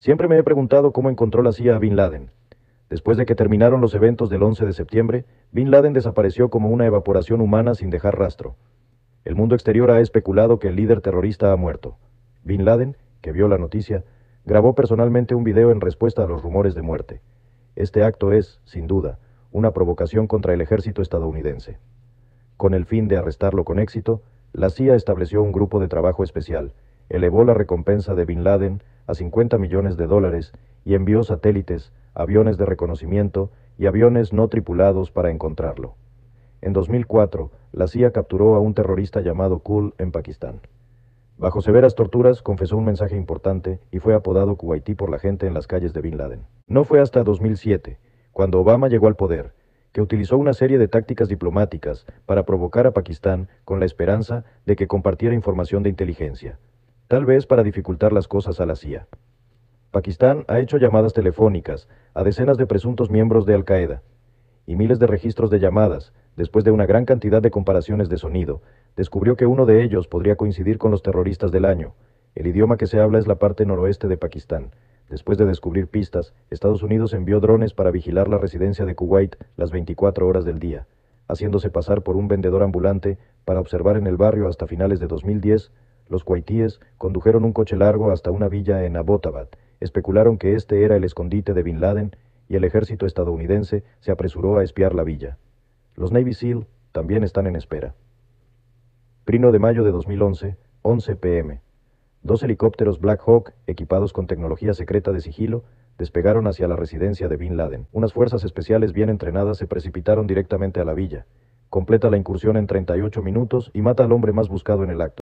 Siempre me he preguntado cómo encontró la CIA a Bin Laden. Después de que terminaron los eventos del 11 de septiembre, Bin Laden desapareció como una evaporación humana sin dejar rastro. El mundo exterior ha especulado que el líder terrorista ha muerto. Bin Laden, que vio la noticia, grabó personalmente un video en respuesta a los rumores de muerte. Este acto es, sin duda, una provocación contra el ejército estadounidense. Con el fin de arrestarlo con éxito, la CIA estableció un grupo de trabajo especial, elevó la recompensa de Bin Laden a 50 millones de dólares y envió satélites, aviones de reconocimiento y aviones no tripulados para encontrarlo. En 2004, la CIA capturó a un terrorista llamado Kul en Pakistán. Bajo severas torturas, confesó un mensaje importante y fue apodado Kuwaití por la gente en las calles de Bin Laden. No fue hasta 2007, cuando Obama llegó al poder, que utilizó una serie de tácticas diplomáticas para provocar a Pakistán con la esperanza de que compartiera información de inteligencia tal vez para dificultar las cosas a la CIA. Pakistán ha hecho llamadas telefónicas a decenas de presuntos miembros de Al-Qaeda y miles de registros de llamadas, después de una gran cantidad de comparaciones de sonido, descubrió que uno de ellos podría coincidir con los terroristas del año. El idioma que se habla es la parte noroeste de Pakistán. Después de descubrir pistas, Estados Unidos envió drones para vigilar la residencia de Kuwait las 24 horas del día, haciéndose pasar por un vendedor ambulante para observar en el barrio hasta finales de 2010 los cuaitíes condujeron un coche largo hasta una villa en Abbottabad, especularon que este era el escondite de Bin Laden y el ejército estadounidense se apresuró a espiar la villa. Los Navy SEAL también están en espera. Prino de mayo de 2011, 11 pm. Dos helicópteros Black Hawk, equipados con tecnología secreta de sigilo, despegaron hacia la residencia de Bin Laden. Unas fuerzas especiales bien entrenadas se precipitaron directamente a la villa. Completa la incursión en 38 minutos y mata al hombre más buscado en el acto.